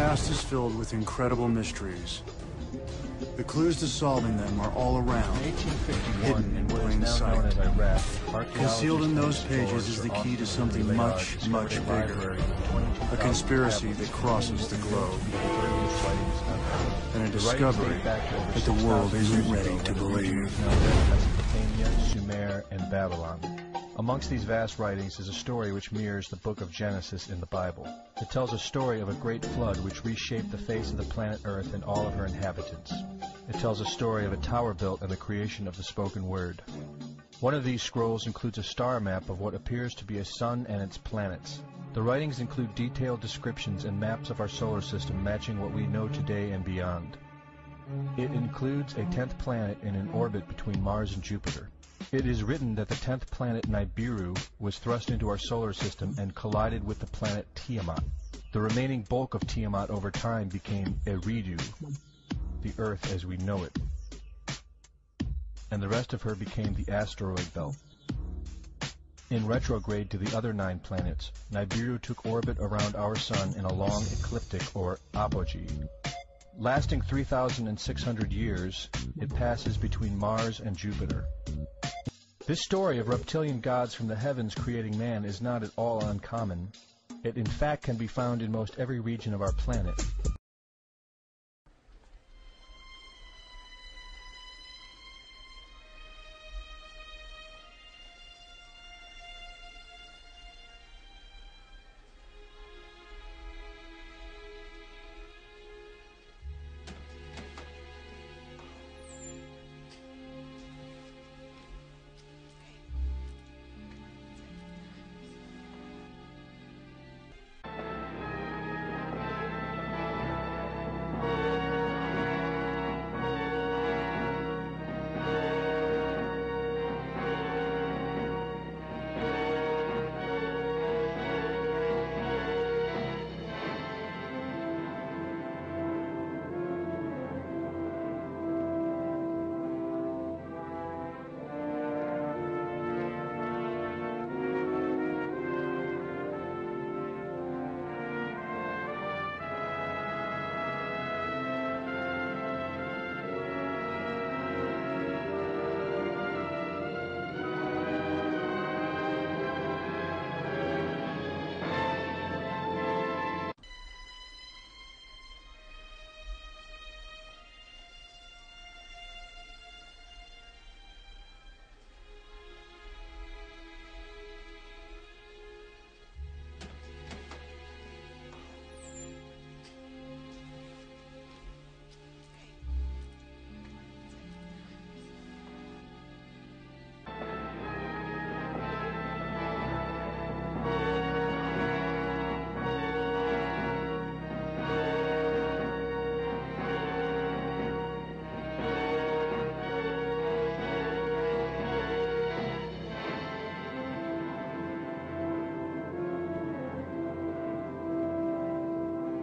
past is filled with incredible mysteries. The clues to solving them are all around, In 1851, hidden in plain is now known sight. as Iraq, archaeologists Concealed in those pages is the key to something much, much bigger. library with 22,000 A conspiracy that crosses the globe. what we know to be the earliest writings on Earth. And a discovery date back to over that the world isn't ready to when the region believe. was known as Mesopotamia, Sumer, and Babylon. Amongst these vast writings is a story which mirrors the book of Genesis in the Bible. It tells a story of a great flood which reshaped the face of the planet Earth and all of her inhabitants. It tells a story of a tower built and the creation of the spoken word. One of these scrolls includes a star map of what appears to be a sun and its planets. The writings include detailed descriptions and maps of our solar system matching what we know today and beyond. It includes a tenth planet in an orbit between Mars and Jupiter. It is written that the tenth planet Nibiru was thrust into our solar system and collided with the planet Tiamat. The remaining bulk of Tiamat over time became Eridu, the Earth as we know it. And the rest of her became the asteroid belt. In retrograde to the other nine planets, Nibiru took orbit around our Sun in a long ecliptic or apogee. Lasting 3,600 years, it passes between Mars and Jupiter. This story of reptilian gods from the heavens creating man is not at all uncommon. It in fact can be found in most every region of our planet.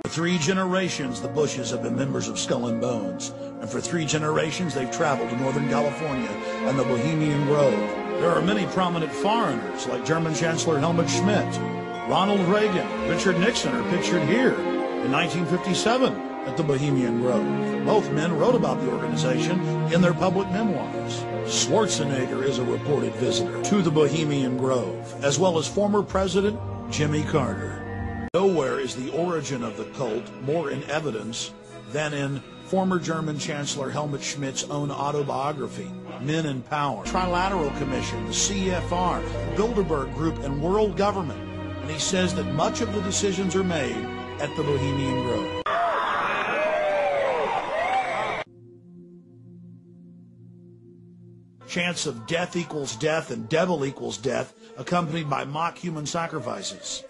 For three generations, the Bushes have been members of Skull and Bones. And for three generations, they've traveled to Northern California and the Bohemian Grove. There are many prominent foreigners, like German Chancellor Helmut Schmidt. Ronald Reagan, Richard Nixon are pictured here in 1957 at the Bohemian Grove. Both men wrote about the organization in their public memoirs. Schwarzenegger is a reported visitor to the Bohemian Grove, as well as former President Jimmy Carter. Is the origin of the cult more in evidence than in former German Chancellor Helmut Schmidt's own autobiography, Men in Power, Trilateral Commission, the CFR, Bilderberg Group, and World Government. And he says that much of the decisions are made at the Bohemian Grove. Chance of death equals death and devil equals death, accompanied by mock human sacrifices.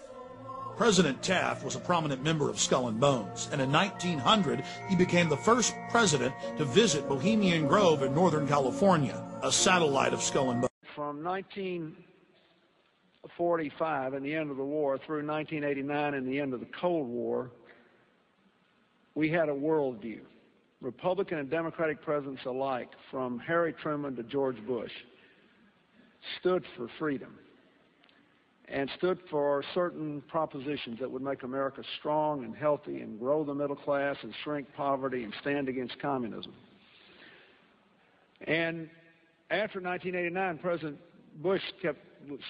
President Taft was a prominent member of Skull and Bones, and in 1900 he became the first president to visit Bohemian Grove in Northern California, a satellite of Skull and Bones. From 1945 and the end of the war through 1989 and the end of the Cold War, we had a worldview. Republican and Democratic presidents alike, from Harry Truman to George Bush, stood for freedom. And stood for certain propositions that would make America strong and healthy and grow the middle class and shrink poverty and stand against communism. And after 1989, President Bush kept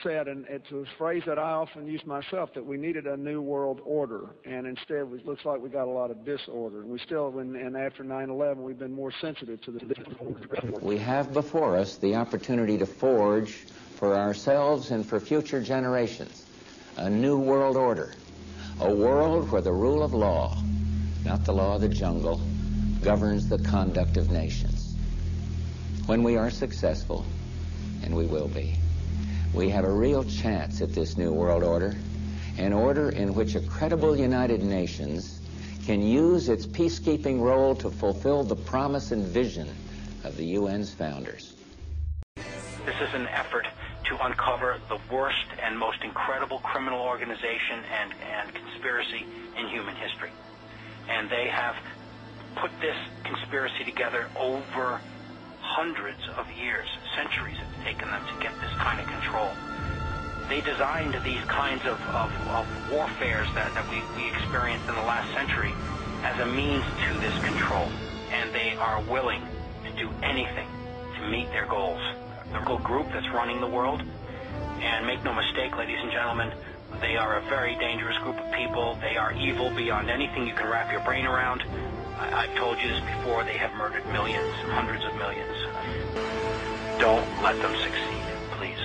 said, and it's a phrase that I often use myself, that we needed a new world order, and instead it looks like we got a lot of disorder. And we still, when, and after 9/11, we've been more sensitive to the. We have before us the opportunity to forge for ourselves and for future generations a new world order, a world where the rule of law, not the law of the jungle, governs the conduct of nations. When we are successful, and we will be, we have a real chance at this new world order, an order in which a credible United Nations can use its peacekeeping role to fulfill the promise and vision of the UN's founders. This is an effort to uncover the worst and most incredible criminal organization and, and conspiracy in human history. And they have put this conspiracy together over hundreds of years, centuries it's taken them to get this kind of control. They designed these kinds of, of, of warfares that, that we, we experienced in the last century as a means to this control. And they are willing to do anything to meet their goals. Group that's running the world, and make no mistake, ladies and gentlemen, they are a very dangerous group of people. They are evil beyond anything you can wrap your brain around. I, have told you this before, they have murdered millions, hundreds of millions. Don't let them succeed, please.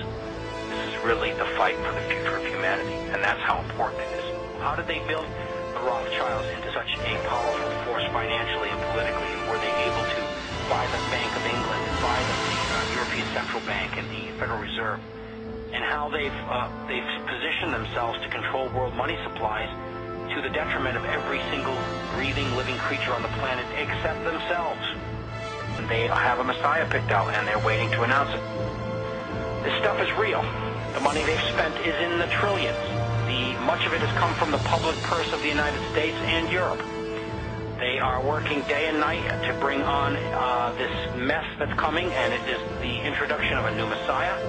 This is really the fight for the future of humanity, and that's how important it is. How did they build the Rothschilds into such a powerful force financially and politically, were they able to buy the Bank of England, and buy the European Central Bank and the Federal Reserve, and how they've, uh, they've positioned themselves to control world money supplies to the detriment of every single breathing, living creature on the planet except themselves. And they have a Messiah picked out, and they're waiting to announce it. This stuff is real. The money they've spent is in the trillions. The, much of it has come from the public purse of the United States and Europe. They are working day and night to bring on uh, this mess that's coming, and it is the introduction of a new Messiah.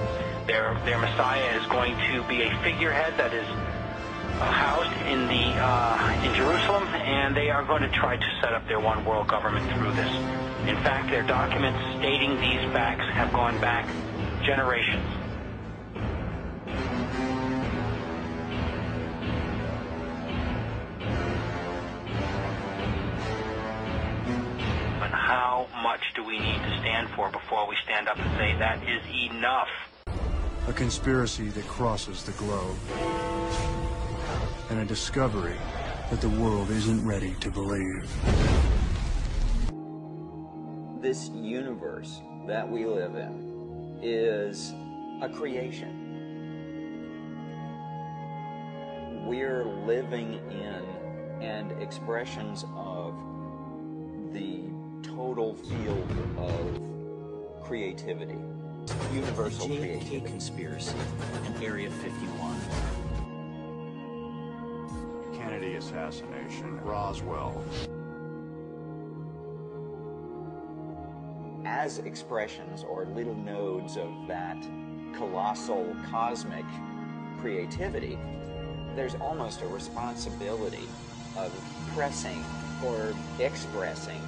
Their, their Messiah is going to be a figurehead that is housed in the uh, in Jerusalem, and they are going to try to set up their one world government through this. In fact, their documents stating these facts have gone back generations. Much do we need to stand for before we stand up and say that is enough? A conspiracy that crosses the globe and a discovery that the world isn't ready to believe. This universe that we live in is a creation. We're living in and expressions of the total field of creativity. Universal creativity. conspiracy in Area 51. Kennedy assassination, Roswell. As expressions or little nodes of that colossal cosmic creativity, there's almost a responsibility of pressing or expressing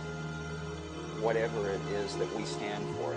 whatever it is that we stand for